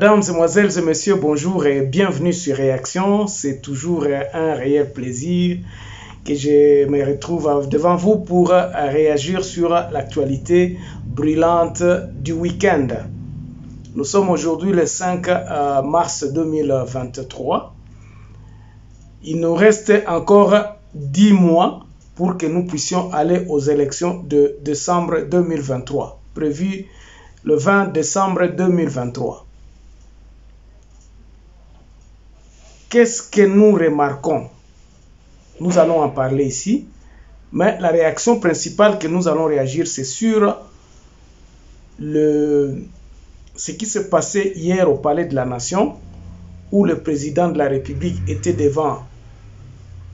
Mesdames, Mesdemoiselles et Messieurs, bonjour et bienvenue sur Réaction. C'est toujours un réel plaisir que je me retrouve devant vous pour réagir sur l'actualité brûlante du week-end. Nous sommes aujourd'hui le 5 euh, mars 2023. Il nous reste encore 10 mois pour que nous puissions aller aux élections de décembre 2023, prévues le 20 décembre 2023. Qu'est-ce que nous remarquons? Nous allons en parler ici, mais la réaction principale que nous allons réagir, c'est sur le, ce qui s'est passé hier au Palais de la Nation, où le président de la République était devant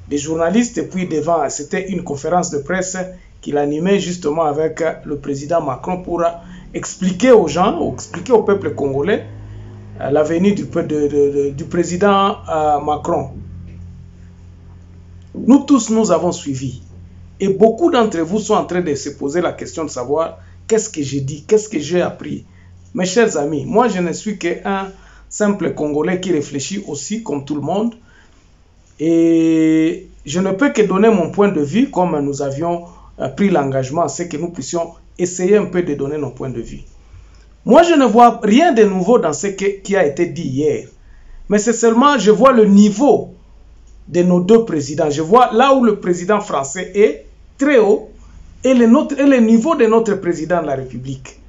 des journalistes et puis devant, c'était une conférence de presse qu'il animait justement avec le président Macron pour expliquer aux gens, expliquer au peuple congolais la venue du, président euh, Macron. Nous tous, nous avons suivi. Et beaucoup d'entre vous sont en train de se poser la question de savoir qu'est-ce que j'ai dit, qu'est-ce que j'ai appris? Mes chers amis, moi je ne suis qu'un simple Congolais qui réfléchit aussi comme tout le monde. Et je ne peux que donner mon point de vue comme nous avions euh, pris l'engagement, c'est que nous puissions essayer un peu de donner nos points de vue. Moi, je ne vois rien de nouveau dans ce qui a été dit hier. Mais c'est seulement, je vois le niveau de nos deux présidents. Je vois là où le président français est très haut et le, niveau de notre président de la République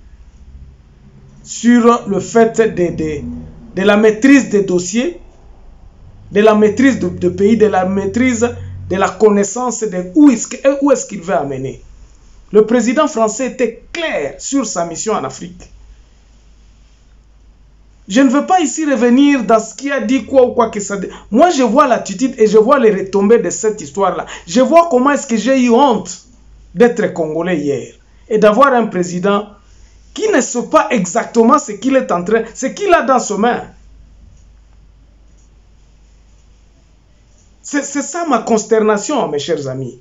sur le fait de, la maîtrise des dossiers, de la maîtrise du pays, de la maîtrise de la connaissance de où est-ce qu'il veut amener. Le président français était clair sur sa mission en Afrique. Je ne veux pas ici revenir dans ce qui a dit quoi ou quoi que ça dit. Moi, je vois l'attitude et je vois les retombées de cette histoire-là. Je vois comment est-ce que j'ai eu honte d'être congolais hier et d'avoir un président qui ne sait pas exactement ce qu'il est en train, ce qu'il a dans ses mains. C'est ça ma consternation, mes chers amis.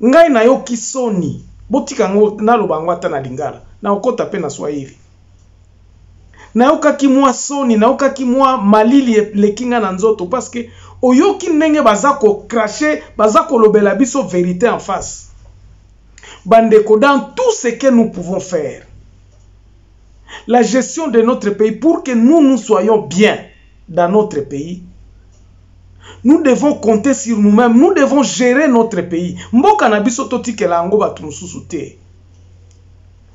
ngai nayoki soni botika naloba na naokota na swahili nayokaki mwa soni nayokaki mwa malili eleki nga na nzoto parceke oyoki ndenge baza kokrache baza kolobela biso vérité en face. Bandeko dans tout ce que nous pouvons faire la gestion de notre pays pour que nous nous soyons bien dans notre pays nous devons compter sur nous-mêmes nous devons gérer notre pays. Mboka na biso totikela yango bato mosusu te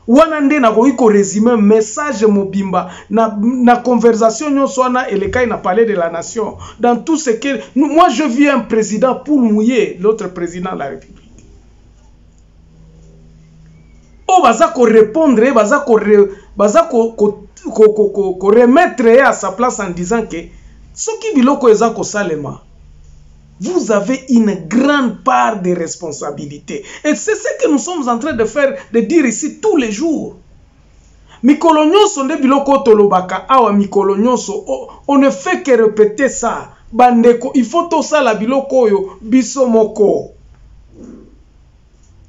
wana nde nakoki koresume message mobimba na, na conversation nyonso wana elekai na palais de la nation. Dans tout ce que moi je vis un président pour mouiller l'autre président de la république. Oyo baza korépondre ye baza koremettre ye à sa place en disant que soki biloko eza kosalema vous avez une grande part de responsabilité. Et c'est ce que nous sommes en train de faire, de dire ici tous les jours. mikolo nyonso nde biloko tolobaka awa mikolo nyonso on ne fait que répéter ça bandeko il faut tosala biloko oyo biso moko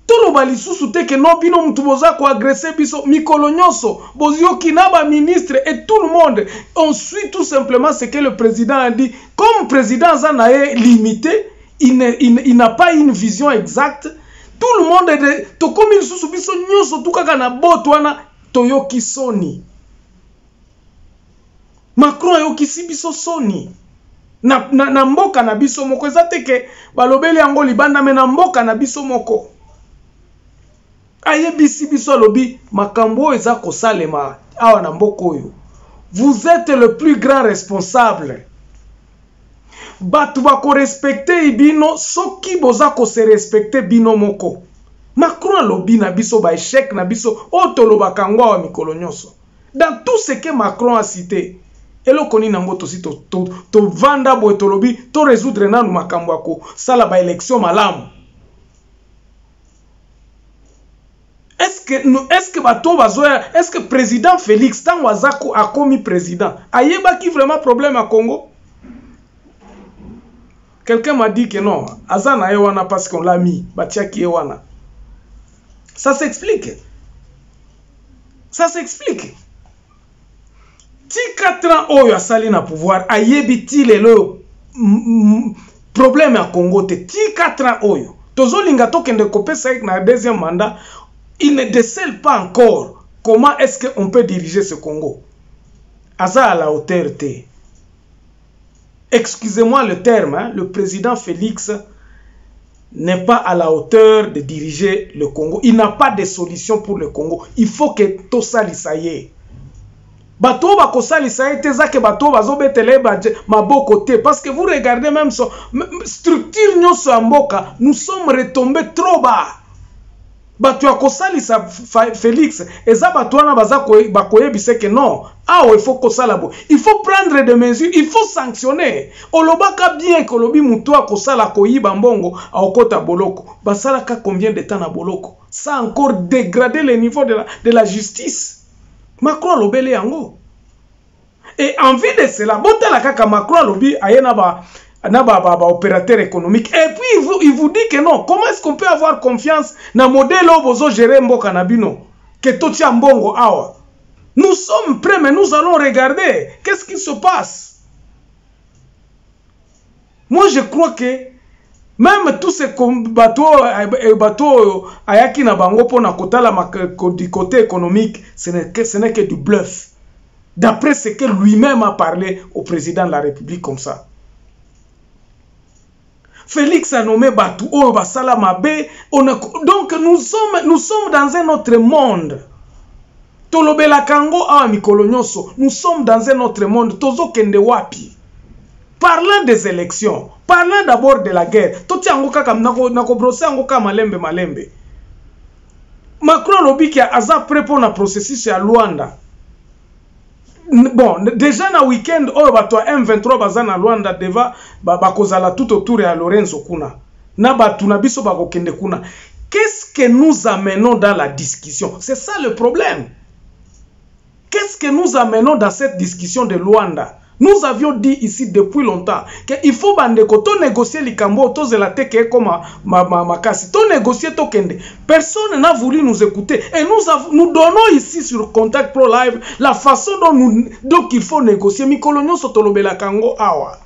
toloba lisusu te ke no bino mutu boza koagrese biso mikolo nyonso boyoki na baministre et tout le monde. On suit tout simplement ce que le président a dit. Comme président aza na ye limité il, ne, il, il n'a pas une vision exacte. Tout le monde de tokomi lisusu biso nyonso tu kaka na boto wana toyoki soni. Macron ayokisi biso soni. Na, na, na mboka na biso moko eza te ke balobeli yango libanda me na mboka na biso moko ayebisi biso alobi makambo oyo eza kosalema awa na mboka oyo. Vous êtes le plus grand responsable. Bato bakorespecte bino soki boza kose respecte bino moko. Macron alobi na biso baéchec na biso oyo tolobaka yango awa mikolo nyonso. Dans tout ce que macron a cité eloko nini yango tosi tovanda to, to boye tolobi toresoudre nanu makambo ya kosala baélection malamu est-ce que est-ce que bato bazoya que président félix ntango aza akomi président ayebaki vraiment problème ya congo? Quelqu'un m'a dit que non aza na wana parce qu'on l'a mis batiaki wana. Ça s'explique. Ça s'explique. Ti 4 ans oyo asali na pouvoir ayebi ti lelo problème ya congo te. Ti 4 ans oyo tozolinga tokende kopesa ye na deuxième mandat il ne décèle pas encore. Comment est-ce qu'on peut diriger ce congo? Aza à la hauteur te excusez-moi le terme hein, le président félix n'est pas à la hauteur de diriger le congo. Il n'a pas de solution pour le congo. Il faut que tosalisa ye bato te ke bato bazobetela ye maboko te. Parce que vous regardez même so structure nyonso ya nous sommes retombés trop bas bato ya kosalisa félix eza bato wana baza bakoyebisa ke non awa il faut kosala il faut prendre des mesures il faut sanctionner. Olobaka bien ke olobi motu akosala koyiba mbongo aokota boloko. Basalaka combien de temps na boloko? Ça encore dégrader le niveau de la, de la justice. Macron alobeli yango. Et en vue de cela botala kaka macron alobi aye na ba opérateur économique. Et puis il vous, il vous dit que non comment est-ce qu'on peut avoir confiance na modèle oyo bozogere mboka na bino? Ke totia mbongo awa. Nous sommes prêts mais nous allons regarder qu'est-ce qui se passe. Moi je crois que même tous ces bateau bateau oyo ayaki na bango mpona kotalama du côté économique ce n'est que, que du bluff. D'après ce que lui-même a parlé au président de la république comme ça félix a nommé bato oyo basala mabe donc nous sommes, nous sommes dans un autre monde. Tolobelaka yango awa mikolo nyonso nous sommes dans un autre monde. Tozokende wapi? Parlant des élections parlant d'abord de la guerre. Totia yango kaka nakobrose yango kaka malembe malembe. Macron alobiki aza prêt mpona processus ya lwanda bon déjà na weekend oyo bato ya m23 baza na lwanda deva bakozala tout autour ya lorenzo kuna. Na na biso bakokende kuna. Qu'est-ce que nous amenons dans la discussion? C'est ça le problème. Qu'est-ce que nous amenons dans cette discussion de lwanda nous avions dit ici depuis longtemps qu'il faut bandeko to négocier likambo tozela te ke ekoma makasi to négocier tokende personne n'a voulu nous écouter. Et nous, avons, nous donnons ici sur contact pro live la façon dont, nous, donc il faut négocier. Mikolo nyonso tolobelaka yango awa.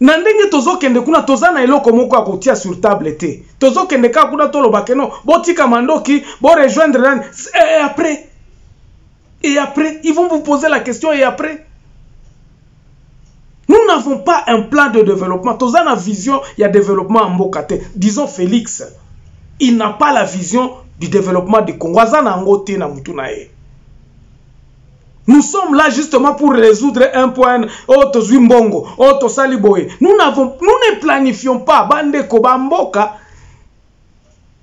Na ndenge tozokende kuna toza na eloko moko ya kotia sur table te. Tozokende kaka kuna tolobake no botika mandoki borejoindre nani. Et après? Et après? Ils vont vous poser la question et après? Nous n'avons pas un plan de développement. Toza na vision ya développement ya mboka te. Disons félix il n'a pas la vision du développement du congo. Nous sommes là justement pour résoudre un point. Tosali boye. Nous, n'avons, nous ne planifions pas bandeko bamboka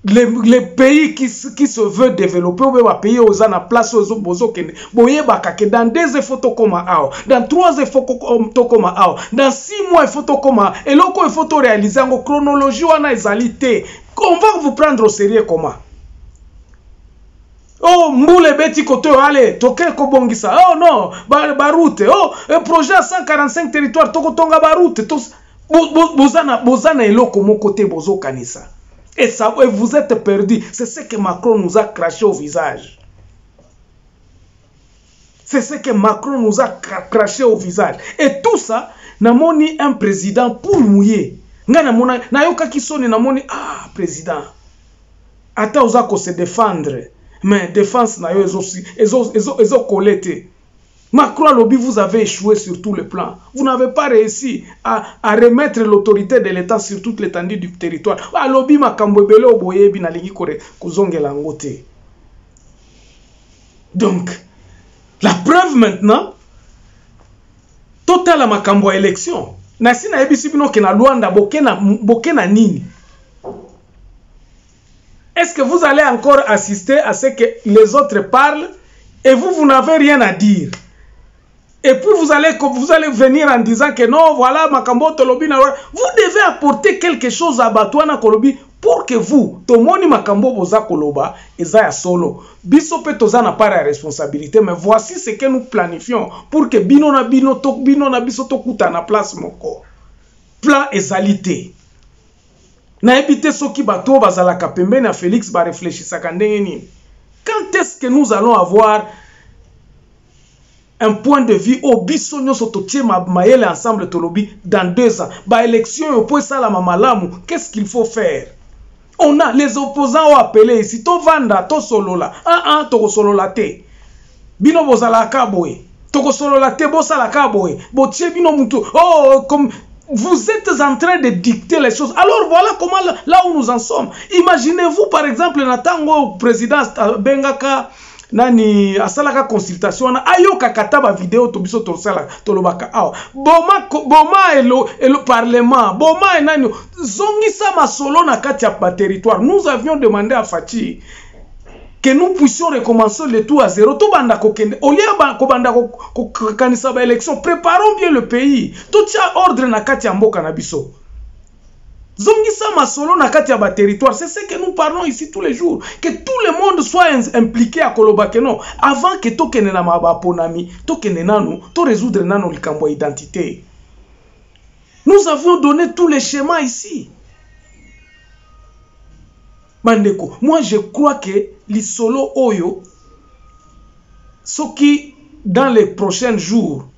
les, les pays qui, qui se veut développer oyo bapays oyo oza na place oyo bozokende boyebaka ke dans deux faut tokóma awa dans trois faut tokóma awa dans six mois faut tokóma eloko oyo faut toréalise yango chronologie wana ezali te on va vous prendre au sérieux comment oh mbula ebeti kote oyo ale toke kobongisa oh non baroute ba oh projet ya 145 territoire tokotonga baroute boza na eloko moko te bozokanisa Et, ça, et vous êtes perdu. C'est ce que Macron nous a craché au visage. C'est ce que Macron nous a craché au visage. Et tout ça, namoni un président pour mouiller. Nga namona nayokaki soni namoni ah président. Ata oza ko se défendre. Mais défense na yo ezo ezo ezo ezo kolete. Macron alobi, vous avez échoué sur tous les plans. Vous n'avez pas réussi à, remettre l'autorité de l'État sur toute l'étendue du territoire. Alobi makambo ebele oboyebi nalingi te. Donc, la preuve maintenant, totala makambo ya élection. Nasi bino na Luanda boke na, boke na nini? Est-ce que vous allez encore assister à ce que les autres parlent et vous, vous n'avez rien à dire? Et puis vous allez, vous allez venir en disant que non, voilà, Makambo Tolobi, vous devez apporter quelque chose à Batouana Kolobi pour que vous, Tomoni Makambo Boza Koloba, Ezaya Solo, Biso pe toza na part ya responsabilité, mais voici ce que nous planifions pour que Bino na Bino Tok Bino na Biso Tokuta na place moko. Plan ezalité. nayebi te soki bato bazalaka pembeni ya félix barefléchisaka ndenge nini? Quand est-ce que nous allons avoir un point de vue. Au biso nyonso totie mayele ensemble tolobi. Dans deux ans. Baélection oyo po esalama malamu. Qu'est-ce qu'il faut faire? On a les opposants oyo appelé ici. Tovanda tosolola. Ah tokosolola te. Bino bozalaka boye tokosolola te bosalaka boye botie bino mutu. Oh comme vous êtes en train de dicter les choses. Alors voilà comment là où nous en sommes. Imaginez-vous par exemple natango président Bengaka nani? Asalaka consultation wana ayokaka ta bavideo to biso tosalaka tolobaka awa boma, boma elo, elo parlement boma enani zongisa masolo na kati ya baterritoire nous avions demandé à faci que nous puissions recommencer le tout à zéro. Tobanda kokende au lieu kobanda kokanisa baélection préparons bien le pays. Totia ordre na kati ya mboka na biso na ya c'est ce que nous parlons ici tous les jours. Que tout le monde soit impliqué à koloba ke non. Avant ke tokende na baponami tokende nanu torésoudre nano likambo ya identité. Nous avions donné tous les schémas ici. Bandeko moi je crois que lisolo oyo soki dans les prochains jours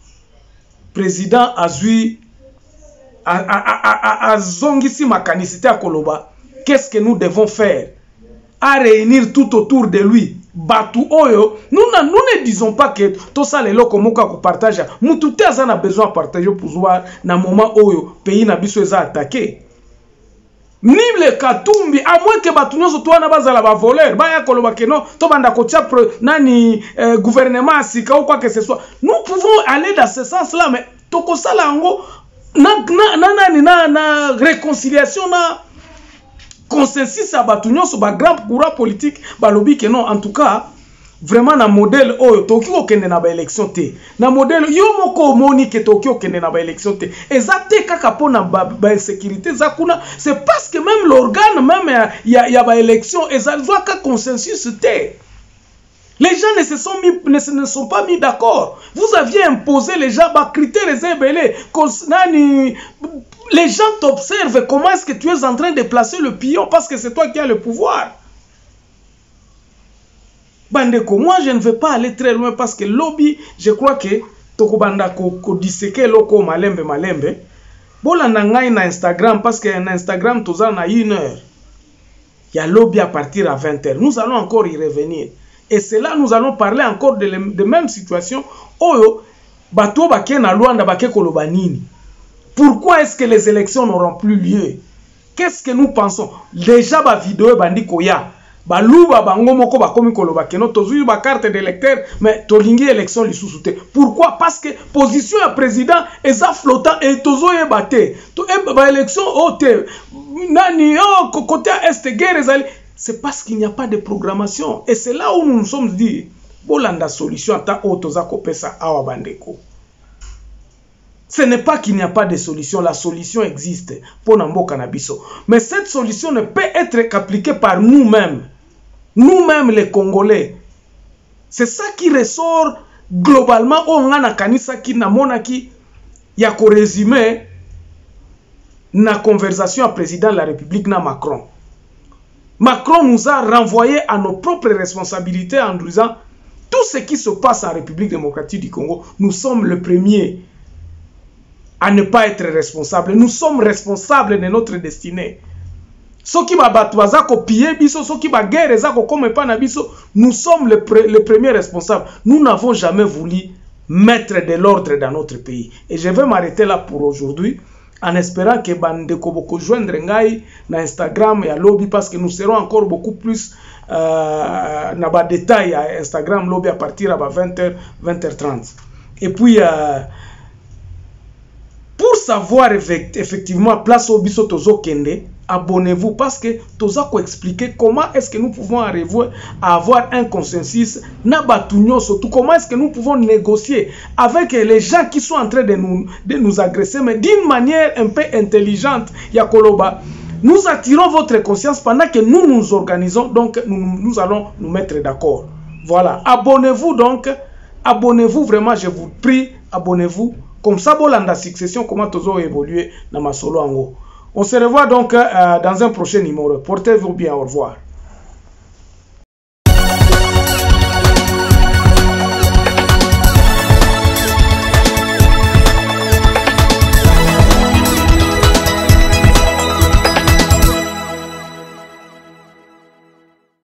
président azwi azongisi makanisi te ya koloba. Qu'est-ce que nous devons faire? À réunir tout autour de lui. Bato oyo nous, nous ne disons pas que tosala eloko moko ya kopartage mutu te aza na besoin ya partage pouvoir na moment oyo pays na biso eza atake nible katumbi moins que bato nyonso to wana bazala bavoler baya koloba ke non tobanda kotia nani eh, gouvernement ya sika ou quoi que ce soit. Nous pouvons aller dans ce sens là mais tokosala yango na, na, na nani na, na réconciliation na consensus ya bato nyonso bagrand courant politique balobi ke non. En tout cas vraiment na modèle oyo tokoki kokende na baélection te. Na modèle yo moko omoni ke tokoki kokende na baélection te. Eza te kaka mpona bainsécurité eza kuna. C'est parce que même l'organe même ya, ya, ya baélection ezazwaka consensus te Les gens ne se sont, mis, ne, se, ne sont pas mis d'accord. Vous aviez imposé les gens, bah, critères ébellés. Les gens t'observent comment est-ce que tu es en train de placer le pion parce que c'est toi qui as le pouvoir? Bandeko, moi je ne veux pas aller très loin parce que lobby, je crois que tokobanda ko disséquer loko malembe malembe. Bolanda ngai na Instagram parce que na Instagram toza na une heure. Il y a lobby à partir à 20h. Nous allons encore y revenir. Et c'est là nous allons parler encore de, de même situation. Oyo, bato bake na Luanda bake koloba nini? Pourquoi est-ce que les élections n'auront plus lieu? Qu'est-ce que nous pensons? Déjà ba vidéo bandi koya. baluba bango moko bakomi koloba keno. Tozwi bakarte d'électeur mais tolingi élection lisusu te. Pourquoi? Parce que position ya président eza flottant e tozoyeba te. Baélection oyo te. Nani oh, côté ya este guerre ezali c'est parce qu'il n'y a pas de programmation. Et c'est là où nous nous sommes dit bolanda solution ata oyo toza kopesa awa bandeko. Ce n'est pas qu'il n'y a pas de solution la solution existe. Mpona mboka na biso. Mais cette solution ne peut être qu'appliquée par nous-mêmes. Nous-mêmes les congolais. C'est ça qui ressort globalement. Oyo nga nakanisaki namonaki ya koresume na conversation ya président de la république na macron Macron nous a renvoyé à nos propres responsabilités en disant tout ce qui se passe en République démocratique du Congo, nous sommes le premier à ne pas être responsable. Nous sommes responsables de notre destinée. soki babato baza kopie biso. Baguerre eza kokoma epai na biso. Nous sommes le, pre, le premier responsable. Nous n'avons jamais voulu mettre de l'ordre dans notre pays. Et je vais m'arrêter là pour aujourd'hui en espérant que bandeko bokojoindre ngai na instagram ya lobby parce que nous serons encore beaucoup plus euh, na badétail ya instagram lobby à partir ya ba 20h 20h30 et puis euh, pour savoir effectivement place oyo biso tozokende abonnez-vous parce que toza koexpliquer comment est-ce que nous pouvons arriver à avoir un consensus na bato nyonso. Tout comment est-ce que nous pouvons négocier avec les gens qui sont en train de nous, de nous agresser mais d'une manière un peu intelligente ya koloba. Nous attirons votre conscience pendant que nous nous organisons donc nous, nous allons nous mettre d'accord. Voilà. Abonnez-vous donc. Abonnez-vous vraiment je vous prie abonnez-vous. Comme ça bolanda succession comment tozo évoluer na masolo yango on se revoit donc euh, dans un prochain numéro. Portez-vous bien. Au revoir